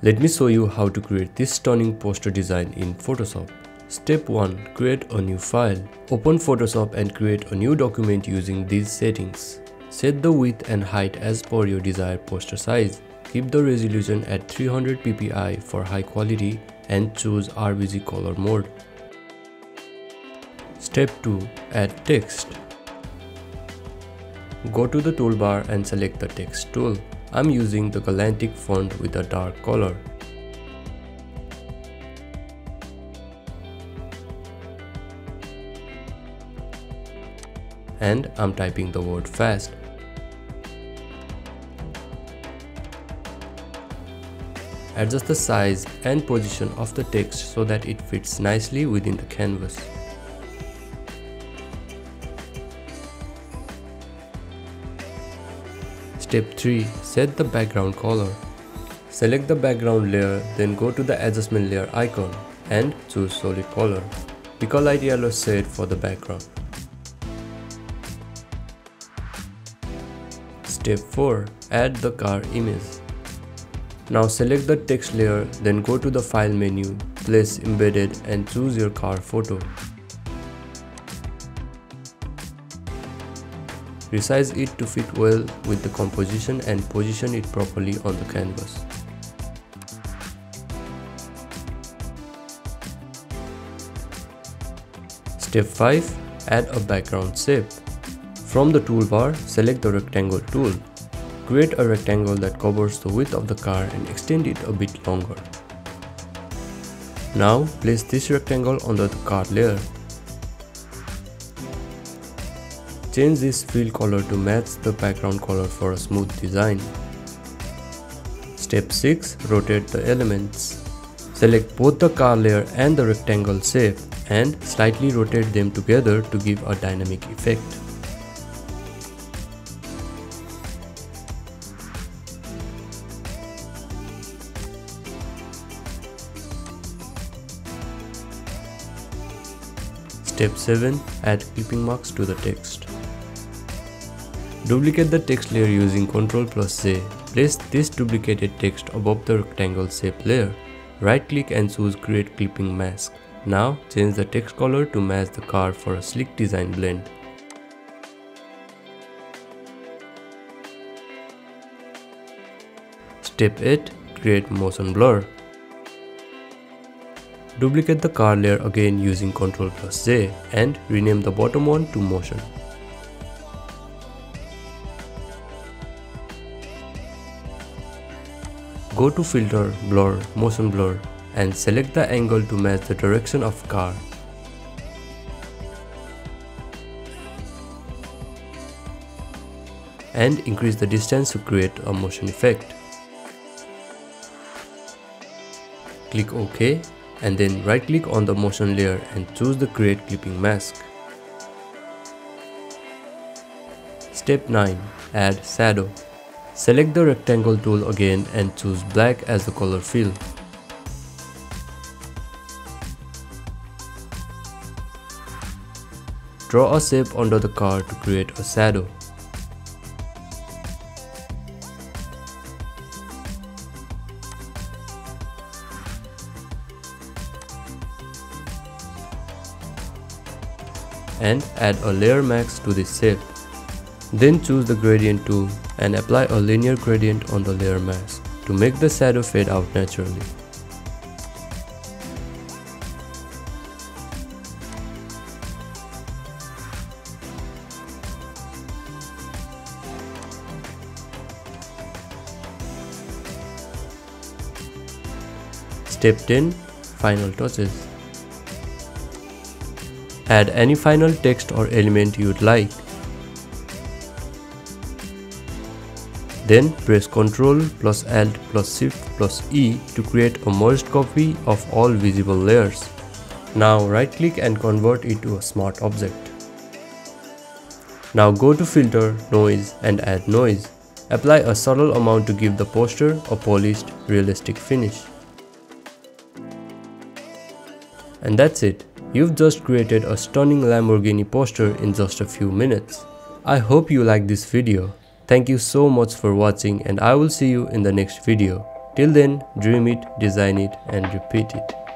Let me show you how to create this stunning poster design in Photoshop. Step 1. Create a new file. Open Photoshop and create a new document using these settings. Set the width and height as per your desired poster size. Keep the resolution at 300 ppi for high quality and choose RGB color mode. Step 2. Add text. Go to the toolbar and select the text tool. I'm using the Galantic font with a dark color. And I'm typing the word fast. Adjust the size and position of the text so that it fits nicely within the canvas. Step 3. Set the background color. Select the background layer then go to the adjustment layer icon and choose solid color. Pick a light yellow shade for the background. Step 4. Add the car image. Now select the text layer then go to the file menu, place embedded and choose your car photo. Resize it to fit well with the composition and position it properly on the canvas. Step 5. Add a background shape. From the toolbar, select the rectangle tool. Create a rectangle that covers the width of the car and extend it a bit longer. Now, place this rectangle under the car layer Change this fill color to match the background color for a smooth design. Step 6. Rotate the elements. Select both the car layer and the rectangle shape and slightly rotate them together to give a dynamic effect. Step 7. Add clipping masks to the text. Duplicate the text layer using Ctrl plus J. Place this duplicated text above the rectangle shape layer. Right click and choose create clipping mask. Now change the text color to match the car for a sleek design blend. Step 8. Create motion blur. Duplicate the car layer again using Ctrl plus J and rename the bottom one to motion. Go to filter, blur, motion blur and select the angle to match the direction of car. And increase the distance to create a motion effect. Click OK and then right click on the motion layer and choose the create clipping mask. Step 9. Add shadow. Select the rectangle tool again and choose black as the color fill. Draw a shape under the car to create a shadow. And add a layer mask to this shape. Then choose the gradient tool and apply a linear gradient on the layer mask to make the shadow fade out naturally. Step 10 Final touches Add any final text or element you'd like Then press Ctrl plus Alt plus Shift plus E to create a merged copy of all visible layers. Now right click and convert it to a smart object. Now go to filter, noise and add noise. Apply a subtle amount to give the poster a polished, realistic finish. And that's it. You've just created a stunning Lamborghini poster in just a few minutes. I hope you like this video. Thank you so much for watching and I will see you in the next video. Till then, dream it, design it, and repeat it.